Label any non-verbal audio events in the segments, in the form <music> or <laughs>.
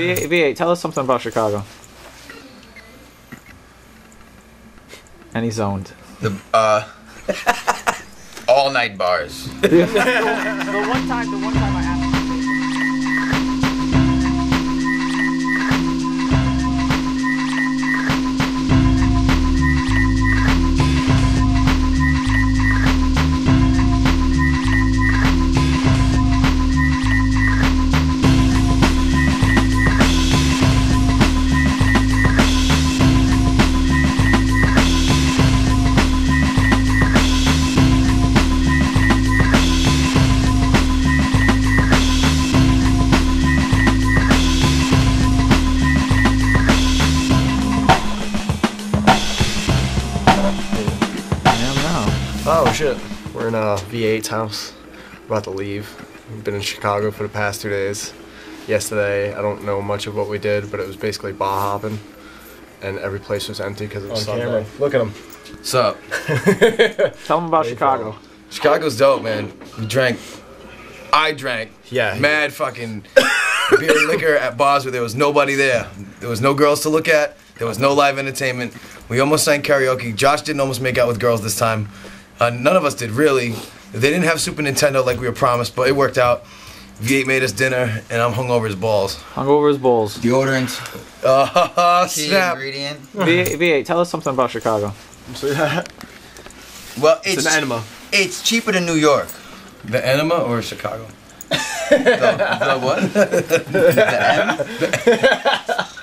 V8, V8, tell us something about Chicago. And he's zoned. The uh, <laughs> all night bars. the one time, the one time I shit. We're in uh, V8's house. We're about to leave. We've been in Chicago for the past two days. Yesterday, I don't know much of what we did, but it was basically bar hopping. And every place was empty because it was On Sunday. camera. Look at him. What's up? Tell them about Chicago. Chicago's dope, man. We drank. I drank. Yeah. Mad fucking beer and liquor at bars where there was nobody there. There was no girls to look at. There was no live entertainment. We almost sang karaoke. Josh didn't almost make out with girls this time. Uh, none of us did really. They didn't have Super Nintendo like we were promised, but it worked out. V8 made us dinner, and I'm hungover as balls. Hung over his balls. Deodorant, Uh, <laughs> key snap. ingredient. V8, V8, tell us something about Chicago. Well, It's it's an enema. It's cheaper than New York. the enema or Chicago. the, the what? <laughs> The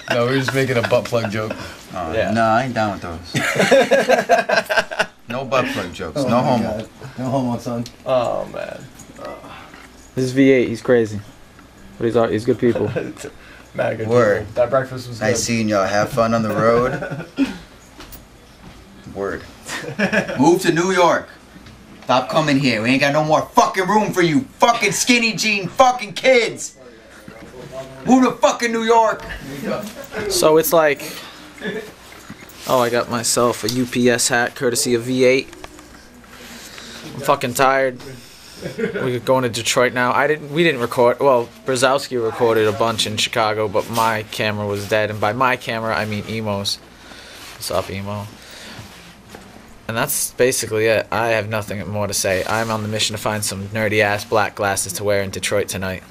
M? No, we are just making a butt plug joke. Oh, Yeah. No, I ain't down with those. <laughs> no butt <laughs> plug jokes. Oh no homo. No homo, son. Oh man. This is V8, he's crazy. But he's, all- he's good people. <laughs> Mad good Word. people. That breakfast was Nice good. seeing y'all. Have fun on the road. <laughs> Word. Move to New York. Stop coming here. We ain't got no more fucking room for you. Fucking skinny jean fucking kids. Move to fucking New York. So it's like, oh, I got myself a UPS hat courtesy of V8. I'm fucking tired. We're going to Detroit now. I didn't. We didn't record. Well, Brzowski recorded a bunch in Chicago, but my camera was dead, and by my camera I mean Emo's. What's up, Emo? And that's basically it. I have nothing more to say. I'm on the mission to find some nerdy ass black glasses to wear in Detroit tonight.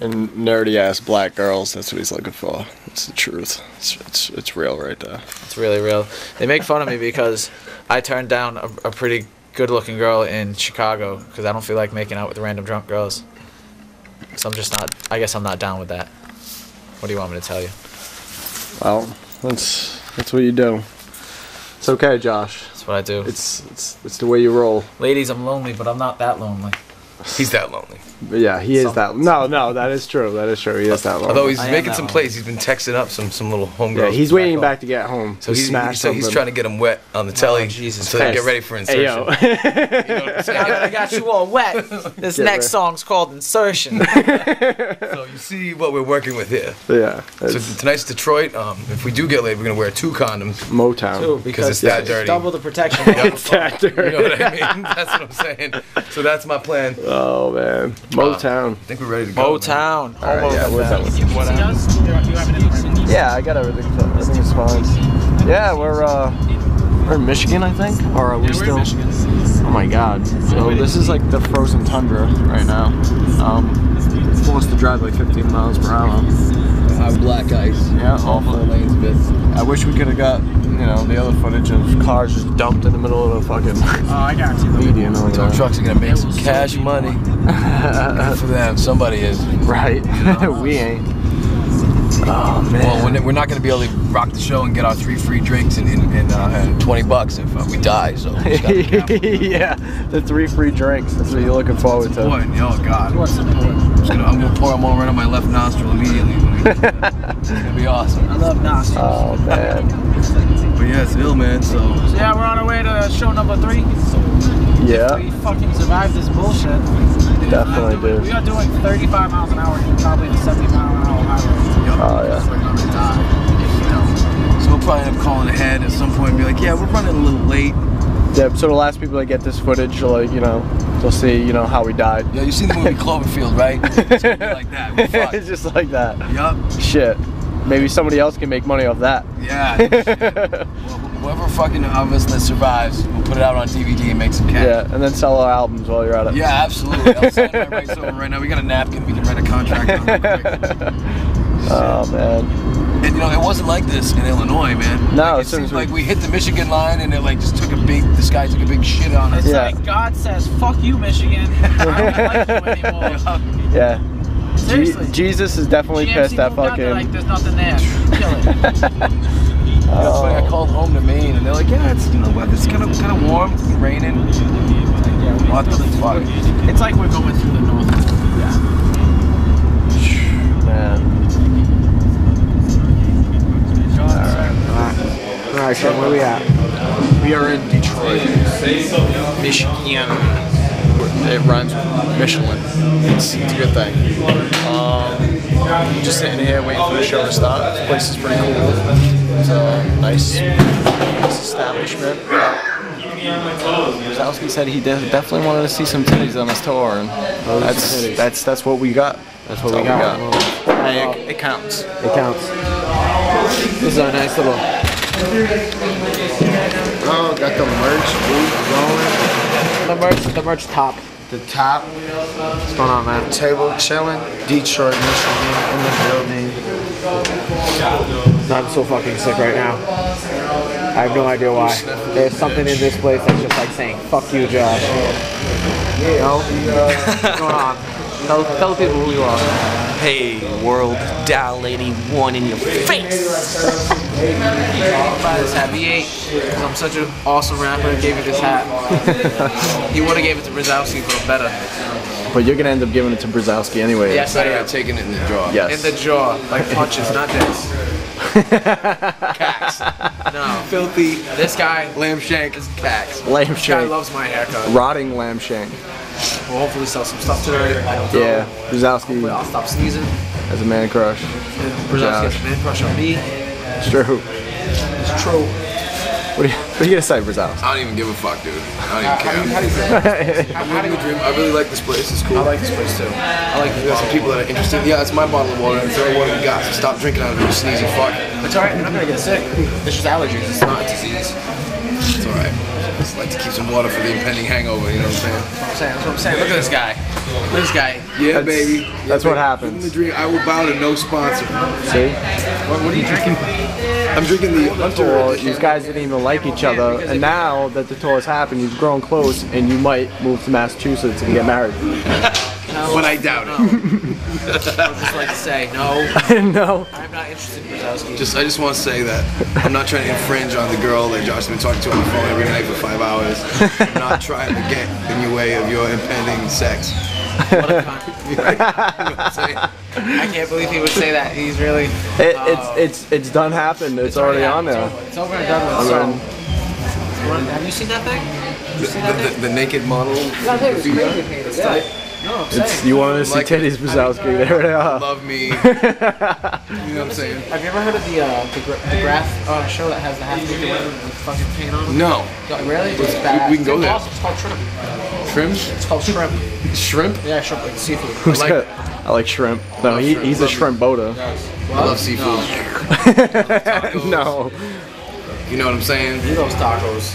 And nerdy ass black girls. That's what he's looking for. It's the truth. It's it's, it's real right there. It's really real. They make fun of me because I turned down a, a pretty good looking girl in Chicago because I don't feel like making out with random drunk girls. So I'm just not, I guess I'm not down with that. What do you want me to tell you? Well, that's that's what you do. It's okay, Josh. That's what I do. It's it's it's the way you roll. Ladies, I'm lonely, but I'm not that lonely. He's that lonely. But yeah, he is Some- that. No, no, that is true. That is true. He is that. Lonely. Although he's I am making that some plays, he's been texting up some some little homegirls. yeah, he's to waiting off. back to get home. So he's, smash so he's something. trying to get them wet on the telly. Jesus so they Christ. get ready for insertion. Hey yo. <laughs> You know what I'm saying? I got you all wet. <laughs> This Yeah, next right. song's called Insertion. <laughs> so you see what we're working with here. yeah. So It's tonight's Detroit. Um, if we do get laid, we're gonna wear two condoms. Motown. Too, Because it's that dirty. Double the protection. It's that You know dirty. what I mean? That's what I'm saying. So that's my plan. Oh man. Motown. I think we're ready to go. man. Motown. All right, yeah, Almost Motown. Yeah, I got everything. Everything's fine. Yeah, we're uh, we're in Michigan, I think, or are we still? Oh my God! So this is like the frozen tundra right now. Um, forced to drive like 15 miles per hour. Uh, black ice. Yeah, All four awful. lanes bit. I wish we could have got you know the other footage of cars just dumped in the middle of the fucking Oh, I got you. median over Tow there. trucks are gonna make some cash money. Good <laughs> for them. Somebody is. Right? <laughs> we ain't. Oh man. Well, we're, we're not gonna be able to rock the show and get our three free drinks and, and, and, uh, and 20 bucks if uh, we die. So. we just gotta be <laughs> careful. yeah, the three free drinks. That's what you're looking forward to. Boy, oh God. I'm, just gonna, I'm gonna pour them all right on my left nostril immediately. It's gonna be awesome. I love Nasty. Oh man. But yeah, it's ill, man. So So yeah, we're on our way to show number three. Yeah, We fucking survived this bullshit. definitely We do. are doing 35 miles an hour, probably the 70 mile an hour highway. Oh yeah. we're gonna die. So we'll probably end up calling ahead at some point and be like, yeah, we're running a little late. Yeah. So the last people that get this footage, like you know, they'll see, you know, how we died. Yeah, you seen the movie <laughs> Cloverfield, right? It's gonna be like that. It's <laughs> just like that. Yup. Shit. Maybe somebody else can make money off that. Yeah. Well, <laughs> whoever fucking of us that survives, we'll put it out on DVD and make some cash. yeah, and then sell our albums while you're at it. Yeah, absolutely. I'll sign my rights over right now. We got a napkin. We can write a contract on. Oh man. And you know, it wasn't like this in Illinois, man. No, like, it seems like we hit the Michigan line and it like just took a big. This guy took a big shit on us. It's Yeah. like God says, "Fuck you, Michigan. I don't like you anymore." <laughs> Yeah. Je- Seriously. Jesus is definitely GMC pissed at moved out there like fucking. there's nothing there. Kill it. <laughs> That's why I oh. called home to Maine and they're like, yeah, it's you know what, it's kind of kind of warm, it's raining. What the fuck? It's like we're going through right, so where we at? We are in Detroit, Michigan. It rhymes with Michelin. It's, it's a good thing. Um, just sitting here waiting for the show to start. This place is pretty cool. It's a nice, nice establishment. Brzowski said he definitely wanted to see some titties on his tour, and that's that's that's what we got. That's what we got. Hey, it, it counts. It counts. This is a nice little. Oh, got the merch booth The merch, the merch top. The top What's going on, man? table chilling. Detroit, Michigan, in the building. I'm so fucking sick right now. I have no idea why. There's something in this place that's just like saying, fuck you, Josh. You know? Uh, <laughs> What's going on? Tell, tell the people who you are. Hey, world dilating one in your face. Buy this hat. V8, because I'm such an awesome rapper, gave you this hat. he would have gave it to Brzowski for better. But you're gonna end up giving it to Brzowski anyway. Yes, I am. have taken it in the jaw. Yes. In the jaw, like punches, not this. <laughs> Cax. No. Filthy This guy, lamb shank is cax. Lamb this guy shank. loves my haircut. Rotting lamb shank. We'll hopefully sell some stuff today. I don't know. Yeah. Brzowski I'll stop sneezing. as a man crush. Brzowski has a man crush on me. It's true. It's true. What are you, what are you gonna say, Brzowski? I don't even give a fuck, dude. I don't How do you, even how care. do you how, how do you <laughs> I really like this place. It's cool. I like this place too. I like We got some people that are interested. Yeah, it's my bottle of water. It's the only one we got. So stop drinking out of it. You sneeze and fuck. It's alright, you're not gonna get sick. It's just allergies, it's not a disease. It's alright. Just like to keep some water for the impending hangover. You know what I'm saying? That's what I'm saying. That's what I'm saying. Look at this guy. Look at this guy. Yeah, That's- baby. Yeah, that's what baby. happens. The drink. I will bow to no sponsor. See? What, what are you drinking? I'm drinking the Hunter. Well, these guys didn't even like each other, and now that the tour has happened, you've grown close, and you might move to Massachusetts and get married. <laughs> But I doubt it. <laughs> I would just like to say, no, <laughs> I no. I'm not interested in Brzowski. Just, I just want to say that I'm not trying to infringe on the girl that Josh has been talking to on the phone every night for five hours. I'm not <laughs> trying to get in your way of your impending sex. What a cunt. You know what I'm saying? I can't believe he would say that. He's really. It, it's uh, it's it's done happened. It's, already on there. It's over and done with. So, have you seen that thing? Have you The, seen that the, thing? the naked model. That thing was crazy. Yeah. No, I'm It's, saying. you wanted to see Like it. titties, Brzowski. There they are. Love me. <laughs> You know what I'm saying? Have you ever heard of the uh, the, gra- the graph uh, show that has the half naked women with fucking paint on? No. No, really? It's bad. we can go It's there. awesome. It's called shrimp. Shrimp? It's called shrimp. Shrimp? Yeah, shrimp like seafood. Who's like that? I like shrimp. No, he, he's a shrimp boater. I love seafood. <laughs> no. You know what I'm saying? You those tacos.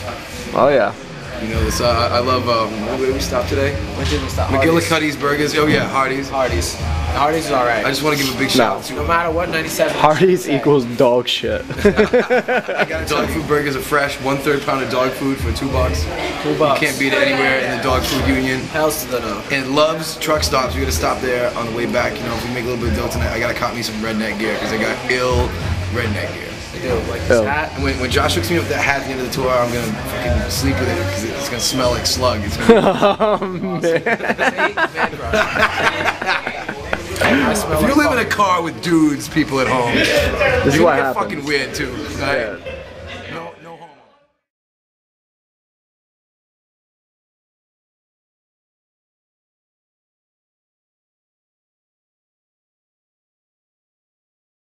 Oh yeah. You know, this, uh, I I love, um, where did we stop today? When did we stop? McGillicuddy's Burgers. Oh, yeah, Hardee's. Hardee's. Hardee's is alright. I just want to give a big shout out to No matter what, 97. Hardee's equals dog shit. <laughs> I got dog food burgers are fresh, one third pound of dog food for two bucks. Two bucks. Can't beat it anywhere in the dog food union. Hells to the no. And Love's truck stops. We gotta stop there on the way back. You know, if we make a little bit of dough tonight, I gotta cop me some redneck gear because I got ill redneck gear. They do. Like Ew. this oh. hat. And when, when Josh hooks me up with that hat at the end of the tour, I'm gonna fucking sleep with it because it's gonna smell like slug. It's gonna, <laughs> oh, Man crush. I smell if you live in a car with dudes, people at home, This is you what get happens. fucking weird too. Right?